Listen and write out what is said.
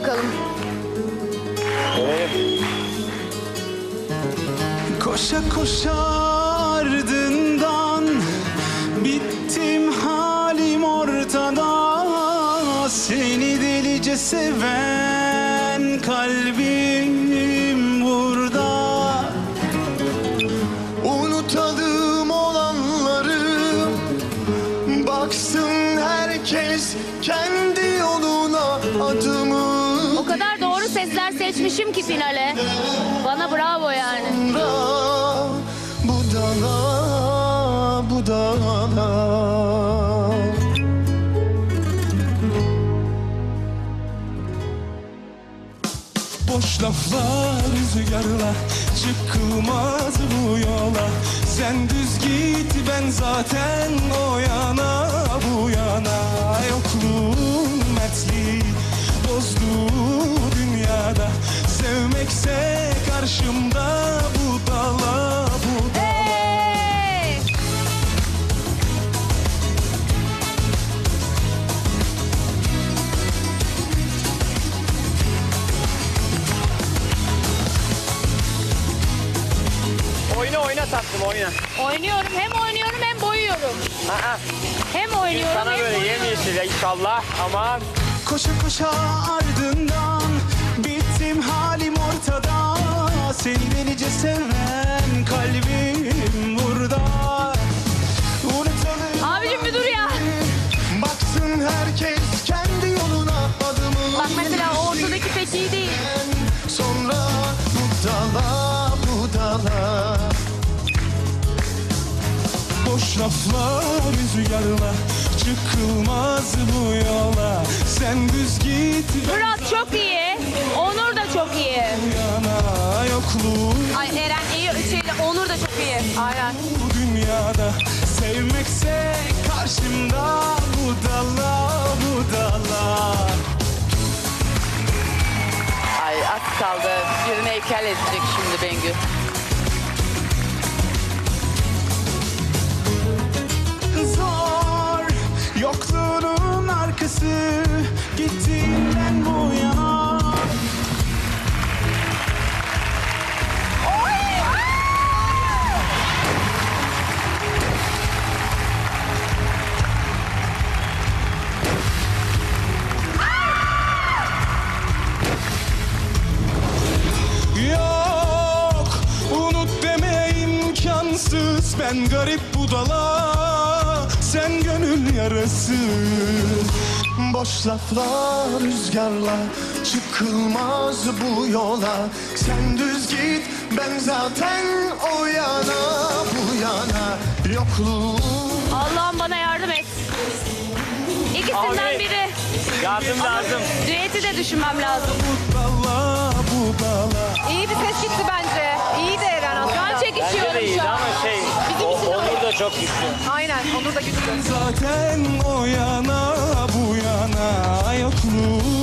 bakalım. Koşa koşa ardından Bittim halim ortada. Seni delice seven kalbim burada. Unutalım olanları Baksın herkes kendi sesler seçmişim ki finale. Bana bravo yani. da budala budala Boş laflar rüzgarla Çıkılmaz bu yola Sen düz git ben zaten tatlım oyna. Oynuyorum hem oynuyorum hem boyuyorum. Aa, Hem oynuyorum sana hem böyle boyuyorum. yemyeşil inşallah. Aman. Koşa koşa ardından Boş laflar rüzgarla Çıkılmaz bu yola Sen düz git Murat çok iyi. Onur da çok iyi. yana Yokluğun Ay Eren iyi. Şeyle, Onur da çok iyi. Aynen. bu dünyada Sevmekse karşımda bu dala bu dala Ay az kaldı. Birini heykel edecek şimdi Bengü. Arkası Gittiğinden bu yana. Yok unut deme imkansız. Ben garip budala Sen gönül yarası Boş laflar rüzgarla Çıkılmaz bu yola Sen düz git ben zaten o yana bu yana Yokluğun Allah'ım bana yardım et. İkisinden Abi. biri. Yardım lazım. Düeti de düşünmem lazım. İyi bir ses gitti bence. İyi de Eren Şu an aslında. Bence de çekişiyorum şu an çok güçlü. Aynen onur da güçlü. Zaten o yana bu yana yokluğu